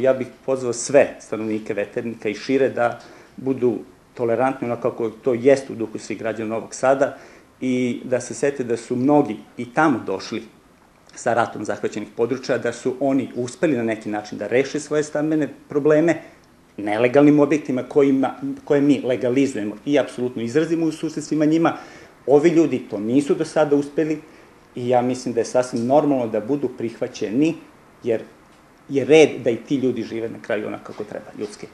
Ja bih pozvao sve stanovnike veternika i šire da budu tolerantni onako kako to jest u duhu svih građana Novog Sada i da se sete da su mnogi i tamo došli sa ratom zahvaćenih područja, da su oni uspeli na neki način da reše svoje stambene probleme nelegalnim objektima kojima, koje mi legalizujemo i apsolutno izrazimo u susredstvima njima. Ovi ljudi to nisu do sada uspeli i ja mislim da je sasvim normalno da budu prihvaćeni, jer je red da i ti ljudi žive na kraju onako kako treba, ljudski.